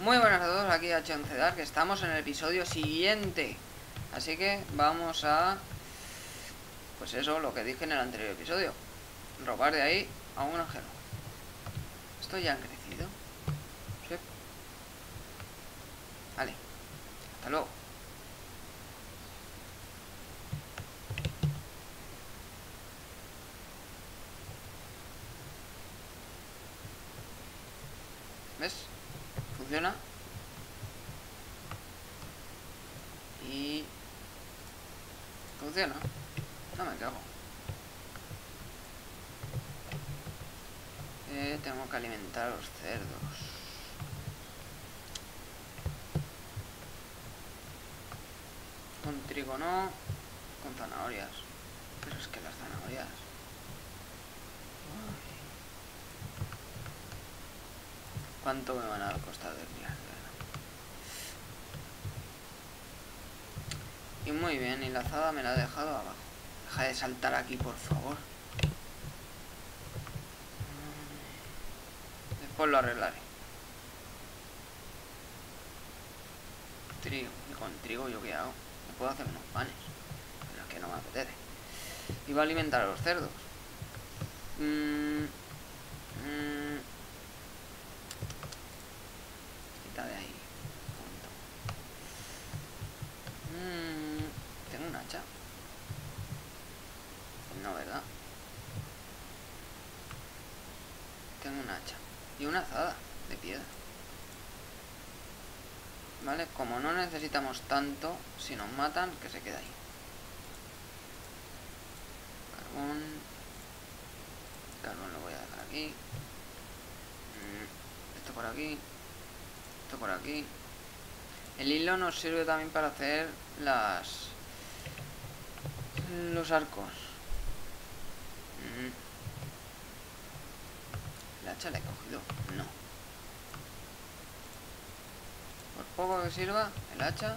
Muy buenas a todos, aquí H11 Dark, estamos en el episodio siguiente. Así que vamos a... Pues eso, lo que dije en el anterior episodio. Robar de ahí a un agujero ¿Esto ya han crecido? Vale. Hasta luego ¿Ves? Funciona. Y... Funciona. No me cago. Eh, tengo que alimentar a los cerdos. Con trigo no, con zanahorias. Pero es que las zanahorias... ¿Cuánto me van a costar desviar? Y muy bien, y la azada me la he dejado abajo. Deja de saltar aquí, por favor. Después lo arreglaré. Trigo. Y con trigo yo qué hago. Me puedo hacer unos panes. Pero es que no me apetece. Y va a alimentar a los cerdos. Mmm... De ahí. Mm, tengo un hacha. No, ¿verdad? Tengo un hacha. Y una azada de piedra. ¿Vale? Como no necesitamos tanto, si nos matan, que se quede ahí. Carbón. Carbón lo voy a dejar aquí. Mm, esto por aquí por aquí. El hilo nos sirve también para hacer las... Los arcos. ¿La hacha le he cogido? No. Por poco que sirva, el hacha...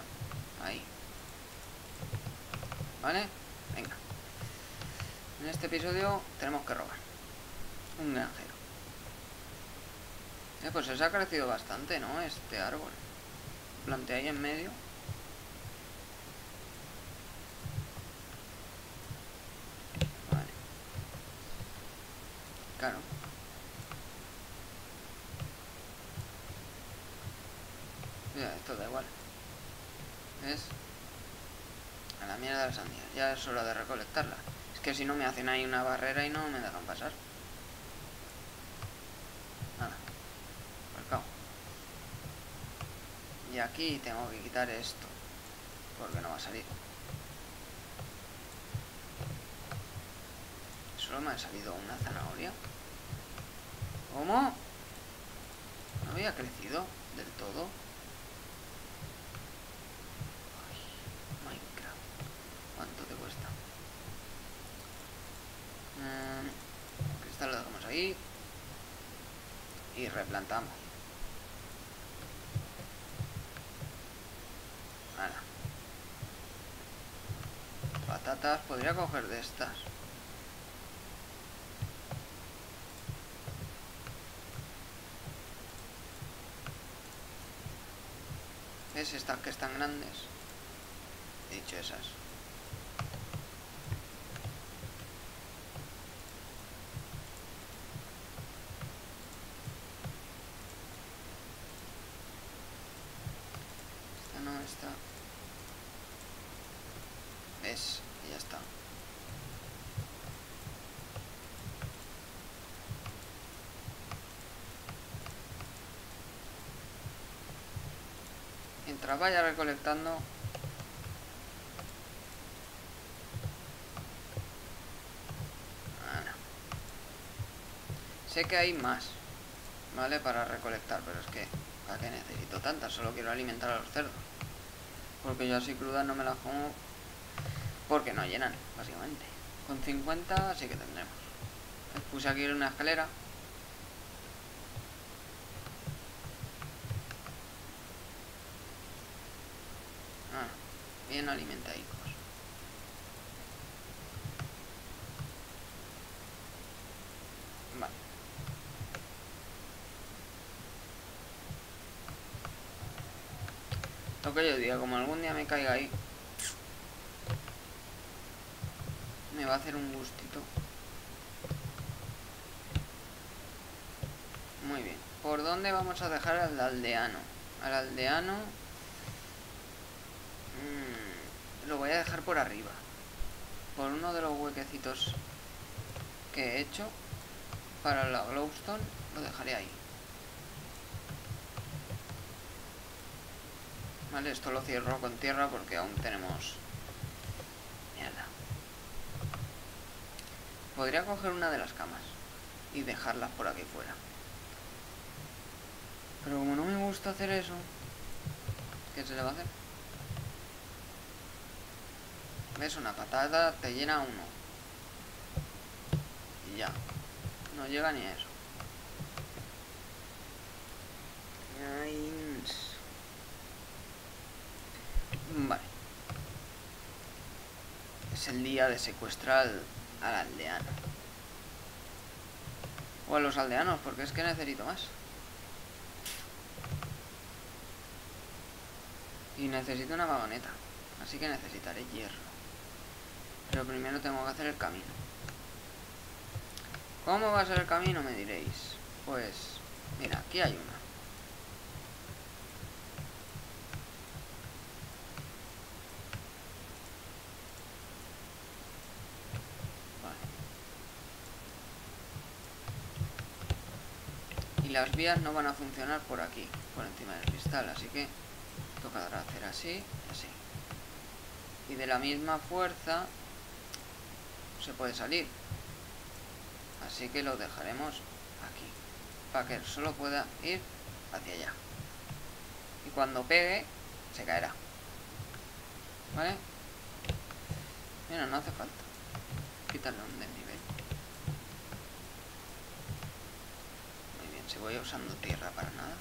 Ahí. ¿Vale? Venga. En este episodio tenemos que robar. Un granjero. Eh, pues se ha crecido bastante, ¿no? Este árbol. Planté ahí en medio. Vale. Claro. Mira, esto da igual. ¿Ves? A la mierda de la sandía. Ya es hora de recolectarla. Es que si no me hacen ahí una barrera y no me dejan pasar. Y tengo que quitar esto. Porque no va a salir. Solo me ha salido una zanahoria. ¿Cómo? ¿No había crecido del todo? Minecraft. ¿Cuánto te cuesta? Mm, cristal lo dejamos ahí. Y replantamos. Patatas, podría coger de estas. ¿Es estas que están grandes? He dicho esas. y ya está. Mientras vaya recolectando Sé que hay más, ¿vale? Para recolectar, pero es que, ¿para qué necesito tantas? Solo quiero alimentar a los cerdos. Porque yo así crudas no me las como porque no llenan, básicamente. Con 50 sí que tendremos. Puse aquí una escalera. Ah, bien alimentadicos. Vale. Lo que yo diga, como algún día me caiga ahí, me va a hacer un gustito. Muy bien. ¿Por dónde vamos a dejar al aldeano? Al aldeano... Mmm, lo voy a dejar por arriba. Por uno de los huequecitos que he hecho para la glowstone, lo dejaré ahí. Vale, esto lo cierro con tierra porque aún tenemos... Mierda. Podría coger una de las camas y dejarlas por aquí fuera. Pero como no me gusta hacer eso, ¿qué se le va a hacer? ¿Ves? Una patata te llena uno. Y ya. No llega ni a eso. Vale. Es el día de secuestrar al, aldeano. O a los aldeanos, porque es que necesito más. Y necesito una vagoneta. Así que necesitaré hierro. Pero primero tengo que hacer el camino. ¿Cómo va a ser el camino? Me diréis. Pues, mira, aquí hay una. Y las vías no van a funcionar por aquí, por encima del cristal, así que tocará hacer así así. Y de la misma fuerza se puede salir. Así que lo dejaremos aquí. Para que solo pueda ir hacia allá. Y cuando pegue, se caerá. ¿Vale? Mira, no hace falta. Quítale un desnivel. Muy bien, si voy usando tierra para nada.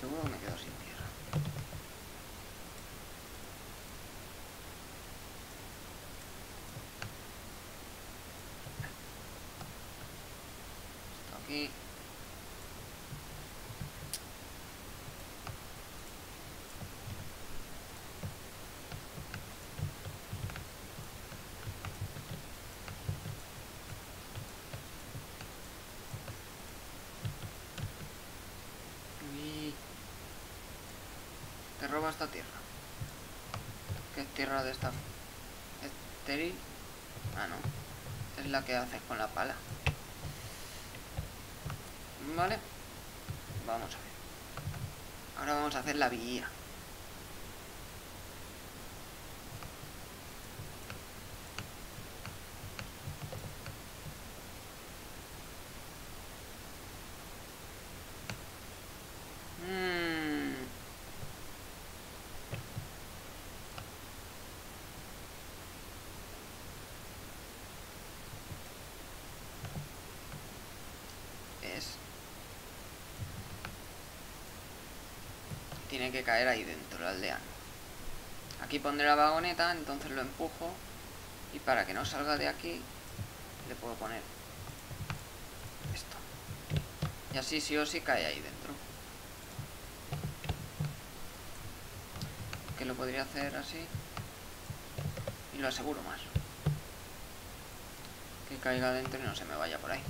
Seguro que me quedo sin tierra. Te roba esta tierra. ¿Qué tierra de esta? ¿Estéril? Ah, no. Es la que haces con la pala. Vale. Vamos a ver. Ahora vamos a hacer la vía. Tiene que caer ahí dentro el aldeano. Aquí pondré la vagoneta, entonces lo empujo y para que no salga de aquí le puedo poner esto. Y así sí o sí cae ahí dentro. Que lo podría hacer así y lo aseguro más. Que caiga dentro y no se me vaya por ahí.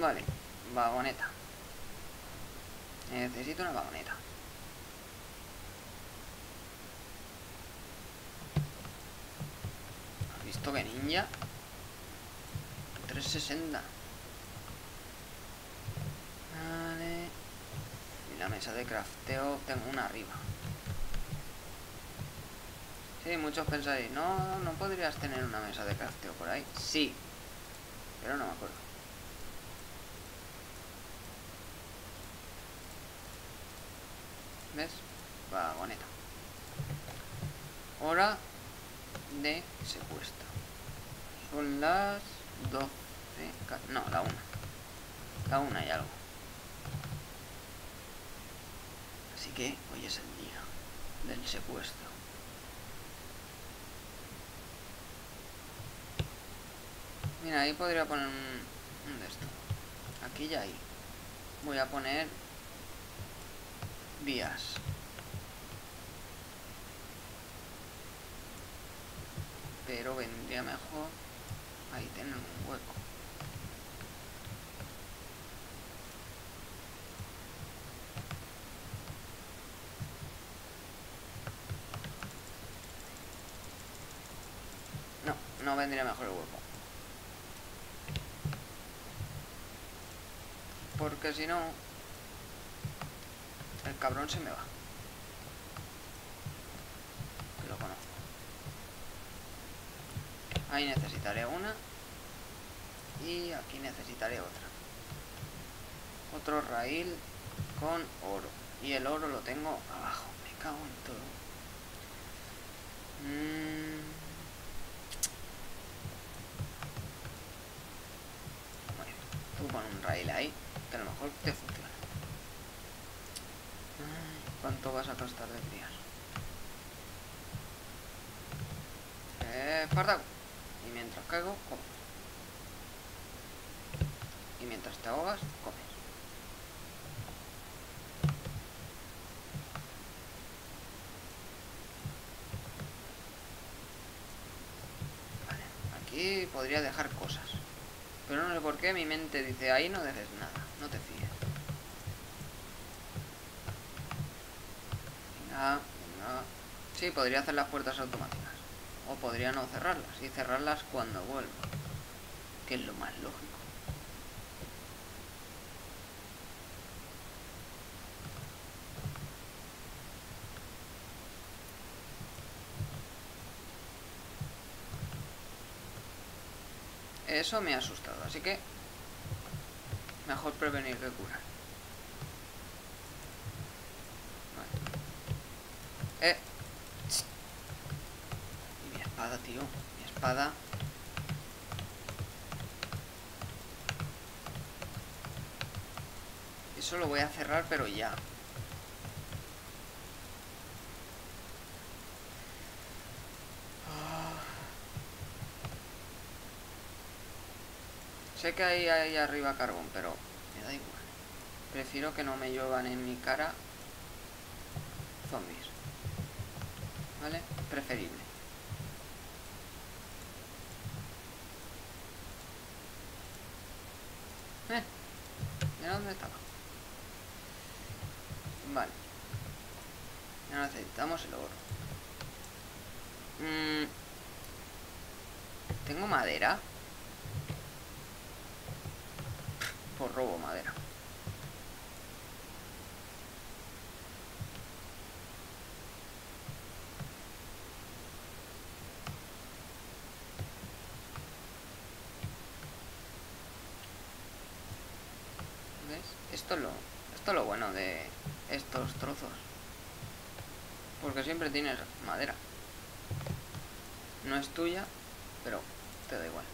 Vale, vagoneta. Necesito una vagoneta. ¿Has visto que ninja? 360. Vale. Y la mesa de crafteo tengo una arriba. Sí, muchos pensáis, no, no podrías tener una mesa de crafteo por ahí. Sí, pero no me acuerdo. ahí podría poner un, un de esto. Aquí y ahí. Voy a poner vías. Pero vendría mejor ahí tener un hueco. No, no vendría mejor el hueco. Porque si no, el cabrón se me va. Que lo conozco. Ahí necesitaré una. Y aquí necesitaré otra. Otro raíl con oro. Y el oro lo tengo abajo. Me cago en todo. Mm. Bueno, tú pon un rail ahí, que a lo te funciona. Ay, ¿Cuánto vas a costar de criar? Eh. Y mientras caigo, comes. Y mientras te ahogas, comes. Vale, aquí podría dejar cosas. Pero no sé por qué mi mente dice, ahí no dejes nada, no te fíes. Venga, venga. Sí, podría hacer las puertas automáticas. O podría no cerrarlas y cerrarlas cuando vuelva. Que es lo más lógico. Eso me ha asustado, así que mejor prevenir que curar. Vale. Eh. Y mi espada, tío. Mi espada. Eso lo voy a cerrar, pero ya. Que hay ahí arriba carbón, pero me da igual. Prefiero que no me lluevan en mi cara zombies. ¿Vale? Preferible. Eh, ¿de dónde estaba? Vale. Ya necesitamos el oro. Mm. ¿Tengo madera? Robo madera. Esto es lo, esto es lo bueno de estos trozos. Porque siempre tienes madera. No es tuya, pero te da igual.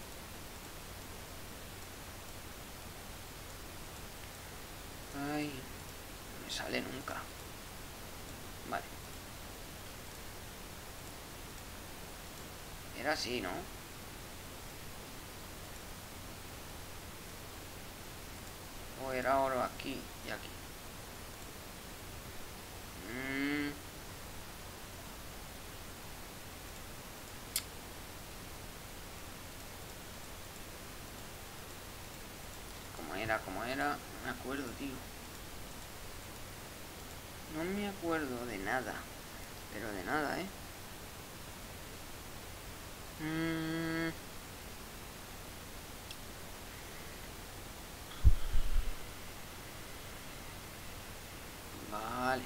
Ay, no me sale nunca. Vale. Era así, ¿no? O era oro aquí y aquí. Mm. Como era, como era, no me acuerdo, tío. No me acuerdo de nada. Pero de nada, ¿eh? Mm. Vale.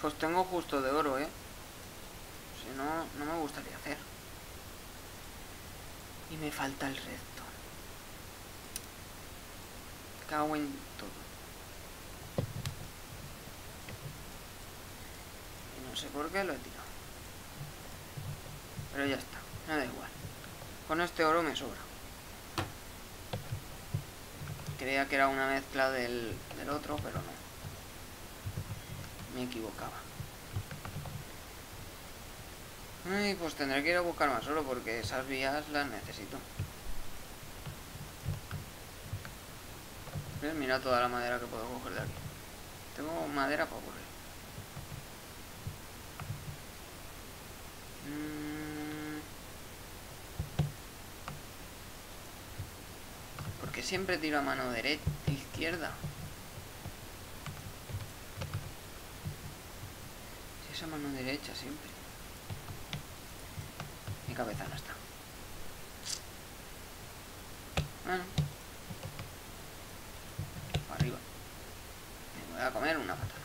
Pues tengo justo de oro, ¿eh? Si no, no me gustaría hacer. Y me falta el resto. Cago en todo. Y no sé por qué lo he tirado. Pero ya está, me da igual. Con este oro me sobra. Creía que era una mezcla del, del otro, pero no. Me equivocaba. Ay, pues tendré que ir a buscar más oro porque esas vías las necesito. Mira toda la madera que puedo coger de aquí. Tengo madera para aburrir. Mm. Porque siempre tiro a mano derecha, izquierda. Si es mano derecha siempre. Mi cabeza no está. Bueno. Para arriba. Me voy a comer una patada.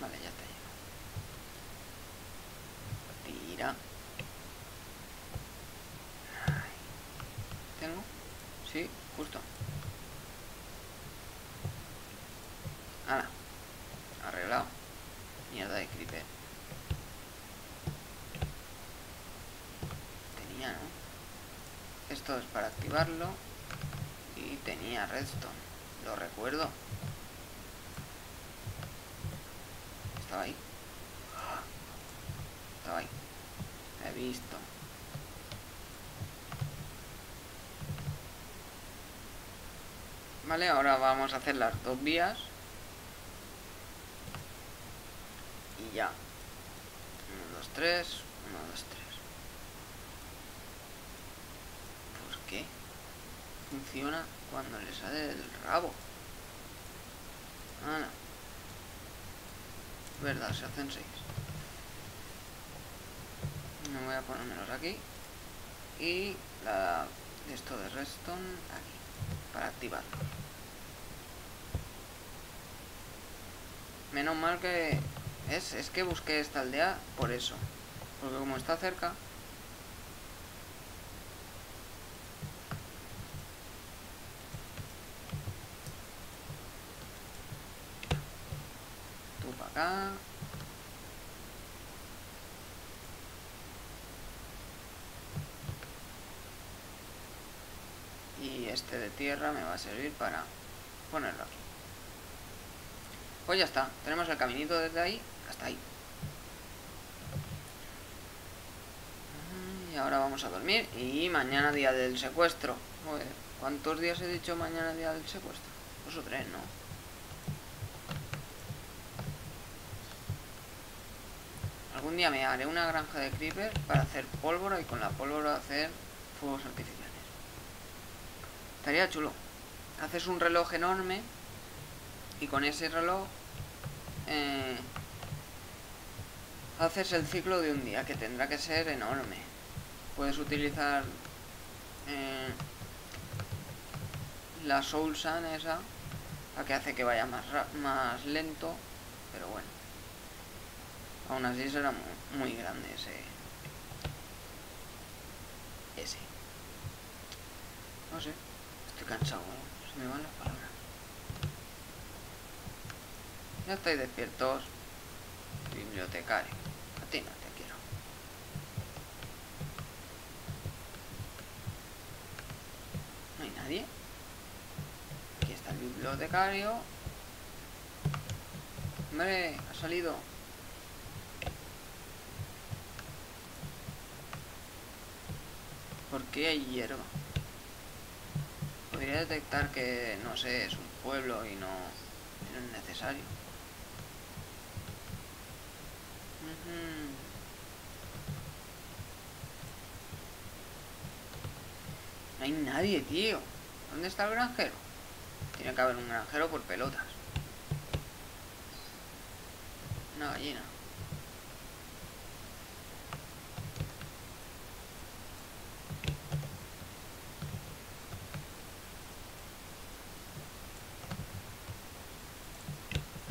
Vale, ya está lleno. Tira. Ay. ¿Tengo? Sí, justo. Ahora. Arreglado. Mierda de creeper. Tenía, ¿no? Esto es para activarlo. Y tenía redstone. Lo recuerdo. Estaba ahí. Estaba ahí. He visto. Vale, ahora vamos a hacer las dos vías. Y ya. 1, 2, 3. 1, 2, 3. ¿Por qué? Funciona cuando le sale del rabo. Ah, no. Verdad, se hacen 6. No voy a ponérmelos aquí. Y la, esto de redstone aquí. Para activarlo. Menos mal que... Es, es que busqué esta aldea por eso. Porque como está cerca... Tú para acá. Y este de tierra me va a servir para ponerlo aquí. Pues ya está, tenemos el caminito desde ahí hasta ahí. Y ahora vamos a dormir y mañana día del secuestro. Joder, ¿cuántos días he dicho mañana día del secuestro? Dos o tres, ¿no? Algún día me haré una granja de creeper para hacer pólvora y con la pólvora hacer fuegos artificiales. Estaría chulo. Haces un reloj enorme y con ese reloj eh, haces el ciclo de un día, que tendrá que ser enorme. Puedes utilizar eh, la Soul Sun esa, la que hace que vaya más, más lento, pero bueno. Aún así será muy, muy grande ese. Ese. No sé, estoy cansado, ¿eh? se me van las palabras. Ya estáis despiertos, bibliotecario. No quiero. ¿No hay nadie? Aquí está el bibliotecario. Hombre, ha salido. ¿Por qué hay hierba? Podría detectar que, no sé, es un pueblo y no, y no es necesario. No hay nadie, tío. ¿Dónde está el granjero? Tiene que haber un granjero por pelotas. Una gallina.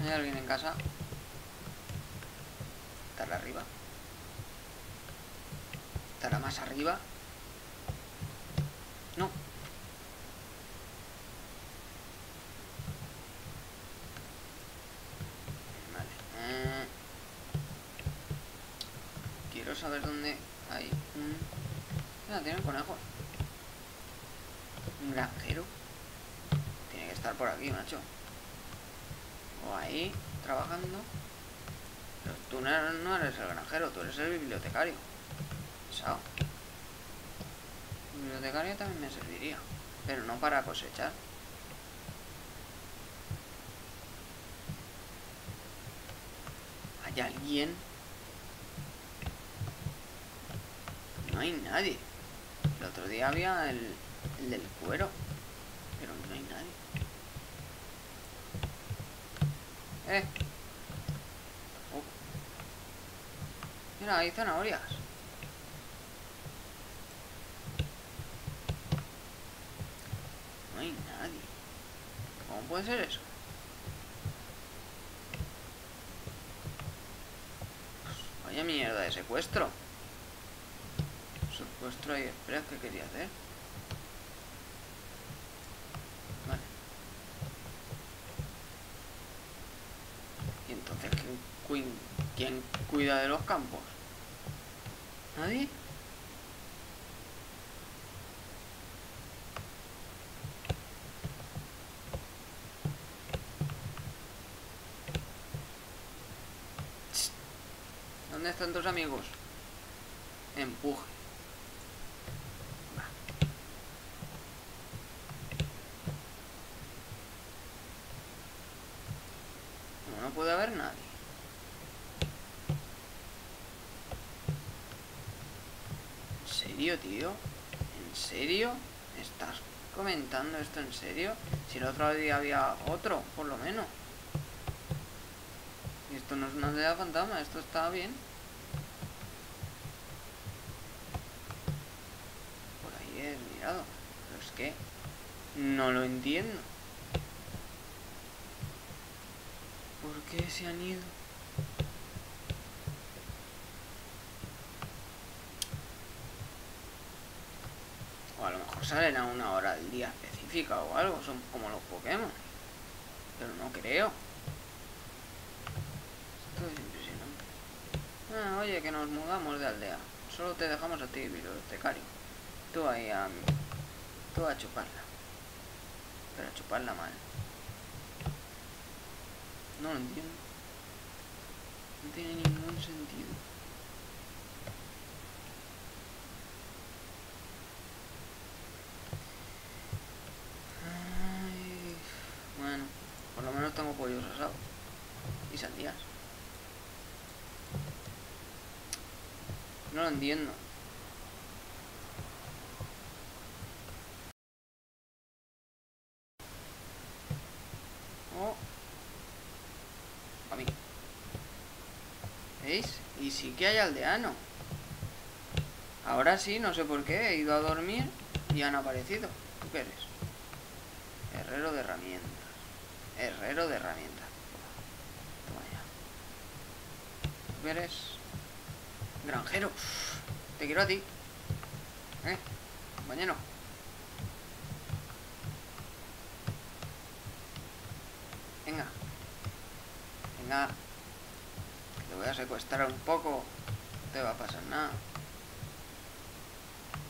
¿Hay alguien en casa? ¿Estará arriba? ¿Estará más arriba? No. Vale. eh, Quiero saber dónde hay un... Ah, tiene un conejo. Un granjero. Tiene que estar por aquí, macho. O ahí, trabajando. Pero tú no eres, el granjero, tú eres el bibliotecario. Pesado. Bibliotecario también me serviría. Pero no para cosechar. ¿Hay alguien? No hay nadie. El otro día había el, el del cuero. Pero no hay nadie. Eh. Oh. Mira, hay zanahorias. No hay nadie. ¿Cómo puede ser eso? Vaya mierda de secuestro. Secuestro y espera, ¿qué quería hacer? Vale. ¿Y entonces quién cuida de los campos? ¿Dónde están tus amigos? Empuje. Va. No, no puede haber nadie. ¿En serio, tío? ¿En serio? ¿Estás comentando esto en serio? Si el otro día había otro, por lo menos. Y esto no es una aldea fantasma, esto está bien. Por ahí he mirado. Pero es que no lo entiendo. ¿Por qué se han ido? O a lo mejor salen a una hora del día específica o algo, son como los Pokémon. Pero no creo. Esto es impresionante. Ah, oye, que nos mudamos de aldea. Solo te dejamos a ti, bibliotecario. Tú ahí a... Tú a chuparla. Pero a chuparla mal. No lo entiendo. No tiene ningún sentido. Ay, bueno, por lo menos tengo pollos asados. Y sandías. No lo entiendo. Oh. A mí. ¿Veis? Y sí que hay aldeano. Ahora sí, no sé por qué, he ido a dormir y han aparecido. ¿Tú qué eres? Herrero de herramientas. Herrero de herramientas. Toma ya. ¿Tú qué eres? Granjero. Te quiero a ti. ¿Eh? Compañero. Venga. Venga. Te voy a secuestrar un poco. No te va a pasar nada.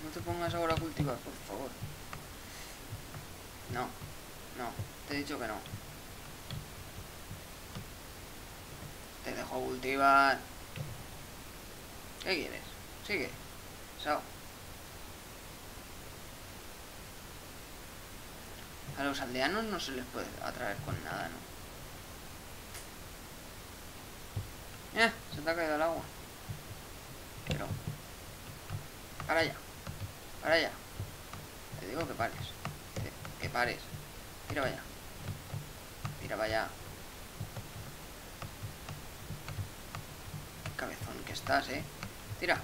No te pongas ahora a cultivar, por favor. No. No. Te he dicho que no. Te dejo cultivar. ¿Qué quieres? Sigue. Sao. A los aldeanos no se les puede atraer con nada, ¿no? Eh, se te ha caído el agua. Pero... Para allá. Para allá. Te digo que pares. Que, pares. Mira para allá. Mira para allá. Cabezón que estás, ¿eh? Tira.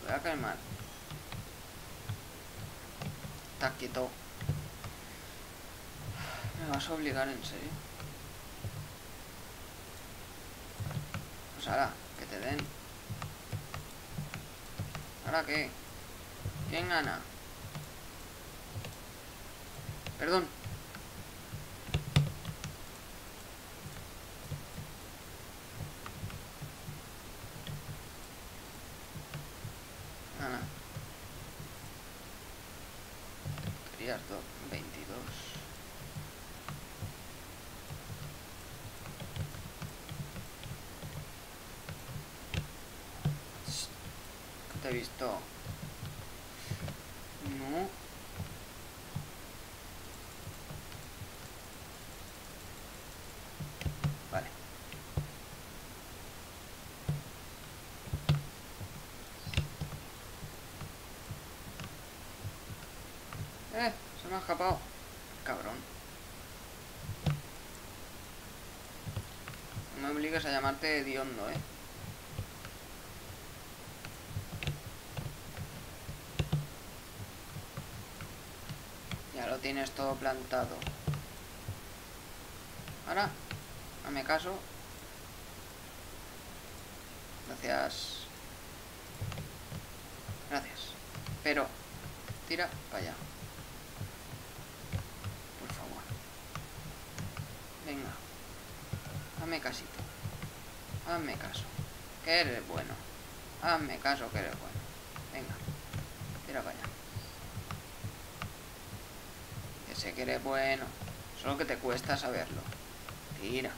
Te voy a calmar. Estás quieto. Me vas a obligar, en serio. Pues ahora, que te den. ¿Ahora qué? ¿Quién gana? Perdón. te he visto. No. Vale. Eh, se me ha escapado. Cabrón. No me obligues a llamarte Diondo, eh. Todo plantado. Ahora, hazme caso. Gracias. Gracias. Pero, tira para allá. Por favor. Venga. Hazme casito. Hazme caso. Que eres bueno. Hazme caso que eres bueno. Venga. Tira para allá. Que eres bueno. Solo que te cuesta saberlo. Tira.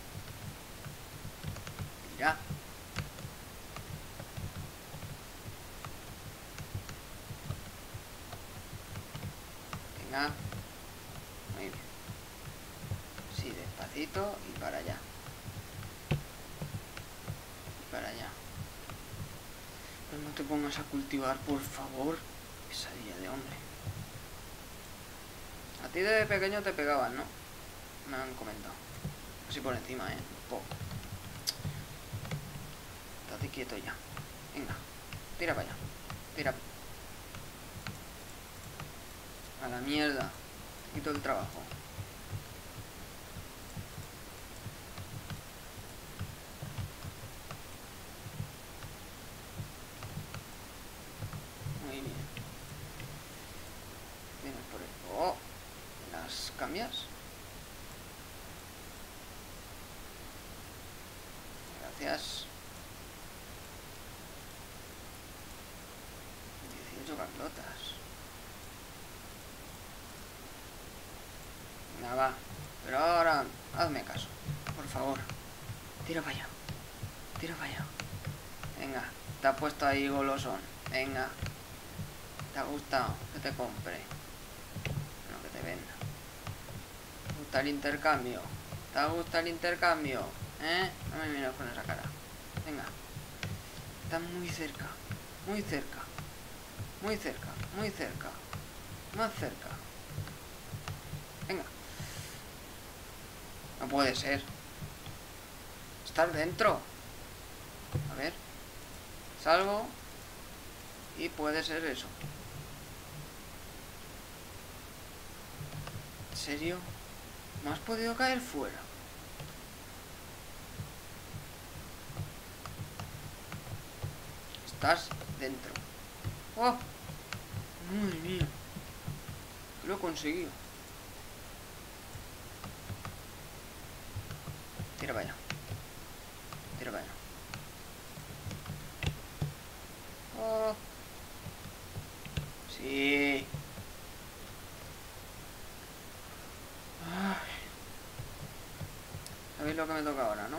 Tira. Venga. Muy bien. Sí, despacito y para allá. Y para allá. Pero no te pongas a cultivar, por favor. Pesadilla de hombre. Ti de pequeño te pegaban, ¿no? Me han comentado. Así por encima, ¿eh? Poco. Estate quieto ya. Venga. Tira para allá. Tira. A la mierda. Te quito el trabajo. Muy bien. Vienes por ahí. Oh. ¿Las cambias? Gracias. 18 carlotas. Venga, va. Pero ahora, hazme caso. Por favor. Tira para allá. Tira para allá. Venga, te ha puesto ahí golosón. Venga. ¿Te ha gustado? Que te compre. No, que te venda. ¿Te gusta el intercambio? ¿Te gusta el intercambio? ¿Eh? No me mires con esa cara. Venga. Estás muy cerca. Muy cerca. Muy cerca. Muy cerca. Más cerca. Venga. No puede ser. Estar dentro. A ver. Salgo. Y puede ser eso. ¿En serio? ¿No has podido caer fuera? Estás dentro. ¡Oh! Madre mía. Lo he conseguido. Tira para allá. Tira para. Oh. Sí. ¿Sabéis lo que me toca ahora, no?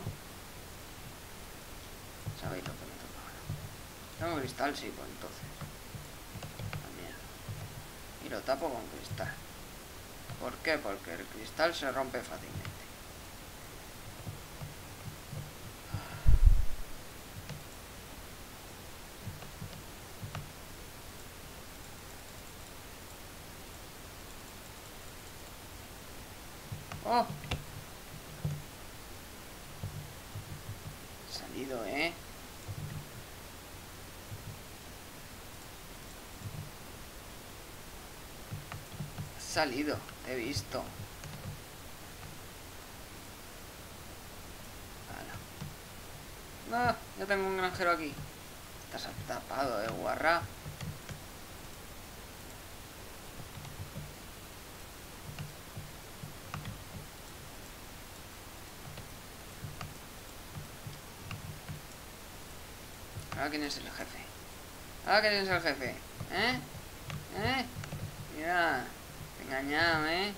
Sabéis lo que me toca ahora. Tengo cristal, sí, pues entonces. Tapo con cristal. ¿Por qué? Porque el cristal se rompe fácilmente. ¡Oh! Salido, ¿eh? Has salido, he visto. Ah, ya tengo un granjero aquí. Estás tapado, eh, guarra. Ahora quién es el jefe. Ahora quién es el jefe. ¿Eh? ¿Eh? Mira. Engañado, ¿eh?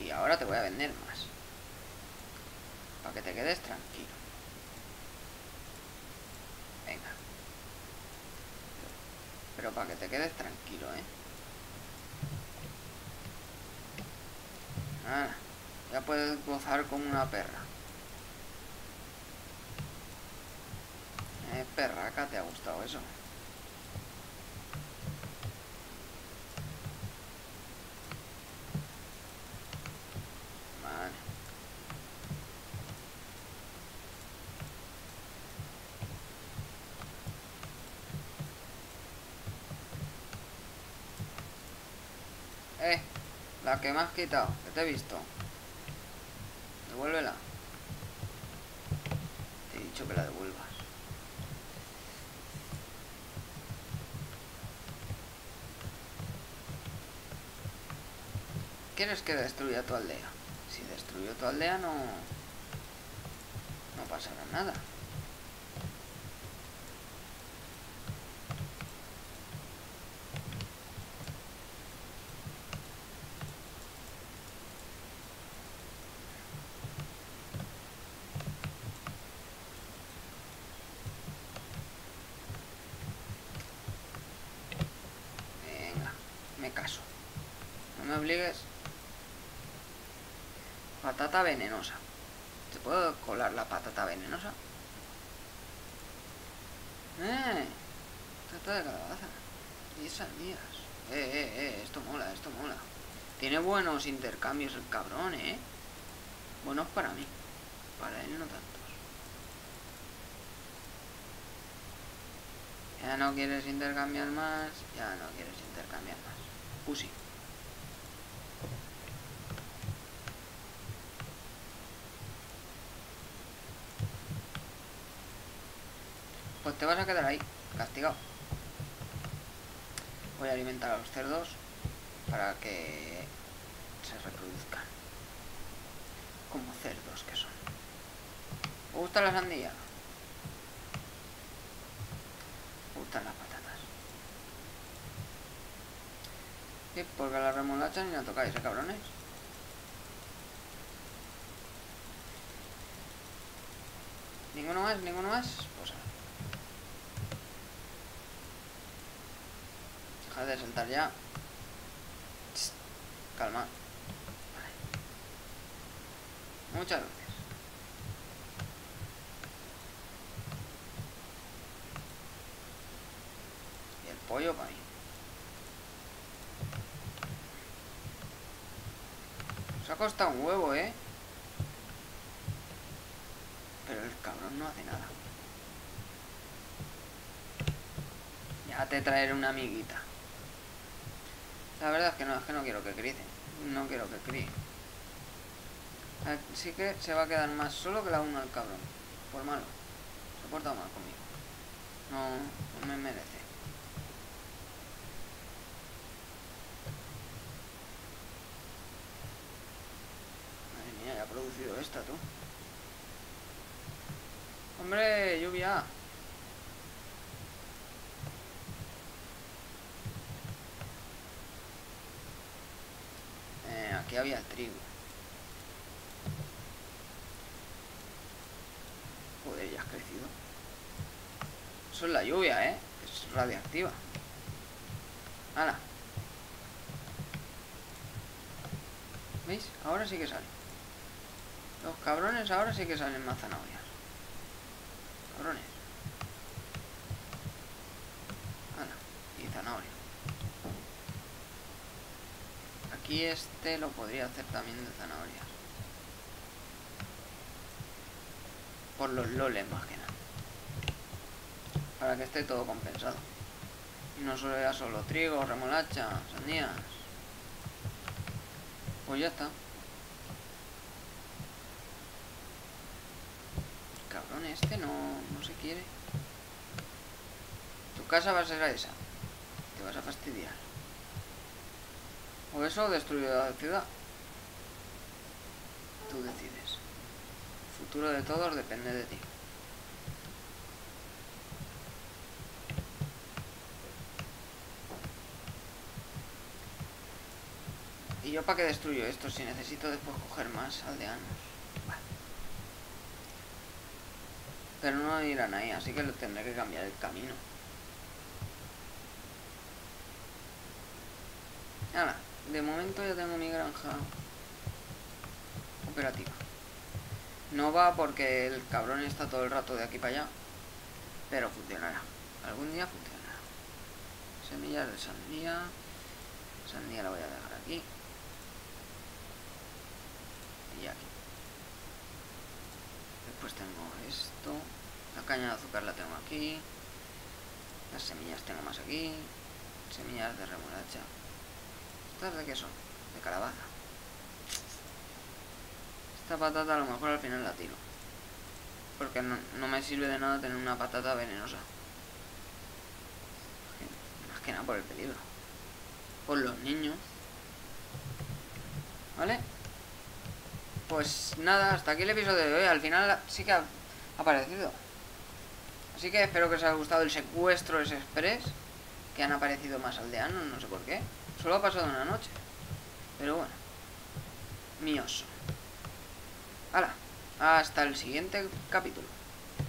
Y ahora te voy a vender más. Para que te quedes tranquilo. Venga. Pero para que te quedes tranquilo, ¿eh? Ah, ya puedes gozar como una perra. Eso. Vale. Eh, la que me has quitado, que te he visto. Devuélvela. Te he dicho que la devuelvas. ¿Quieres que destruya tu aldea? Si destruyo tu aldea no... No pasará nada. Venga, me caso. No me obligues. Patata venenosa. ¿Se puede colar la patata venenosa? ¡Eh! Patata de calabaza. Y sandías. Eh, eh, eh. Esto mola, esto mola. Tiene intercambios el cabrón, ¿eh? Buenos para mí. Para él no tantos. Ya no quieres intercambiar más. Ya no quieres intercambiar más. Pussy. Pues te vas a quedar ahí, castigado. Voy a alimentar a los cerdos para que reproduzcan. Como cerdos que son. ¿Te gusta la sandía? ¿Te gustan las patatas? Sí, porque la remolacha ni la tocáis, ¿eh, cabrones? ¿Ninguno más? ¿Ninguno más? Pues ahora. Deja de saltar ya. Calma. Vale. Muchas gracias. Y el pollo para mí. Nos ha costado un huevo, ¿eh? Pero el cabrón no hace nada. Ya te traeré una amiguita. La verdad es que no, es que no quiero que críe. No quiero que críe. Así que se va a quedar más solo que la una el cabrón. Por malo. Se ha portado mal conmigo. No, no me merece. Madre mía, ya ha producido esta, tú. Hombre, lluvia. Eh, aquí había trigo. Joder, ya has crecido. Eso es la lluvia, ¿eh? Es radiactiva. ¡Hala! ¿Veis? Ahora sí que salen. Los cabrones ahora sí que salen más zanahorias. Cabrones. Hala, y zanahoria. Aquí este lo podría hacer también de zanahorias. Por los loles más que nada. Para que esté todo compensado. Y no solo era solo trigo, remolacha, sandías. Pues ya está. Cabrón, este no, no se quiere. Tu casa va a ser esa. Te vas a fastidiar. O eso o destruir la ciudad. Tú decides. El futuro de todos depende de ti. ¿Y yo para qué destruyo esto si necesito después coger más aldeanos? Pero no irán ahí, así que tendré que cambiar el camino. Ahora, de momento ya tengo mi granja operativa. No va porque el cabrón está todo el rato de aquí para allá, pero funcionará. algún día funcionará. Semillas de sandía. Sandía la voy a dejar aquí. Después tengo esto. La caña de azúcar la tengo aquí. Las semillas tengo más aquí. Semillas de remolacha. ¿Estas de qué son? De calabaza. Esta patata a lo mejor al final la tiro. Porque no, no me sirve de nada tener una patata venenosa. Más que nada por el peligro. Por los niños. ¿Vale? Pues nada, hasta aquí el episodio de hoy. Al final sí que ha aparecido. Así que espero que os haya gustado el secuestro ese express. Que han aparecido más aldeanos, no sé por qué. Solo ha pasado una noche. Pero bueno. Míos. Hala. Hasta el siguiente capítulo.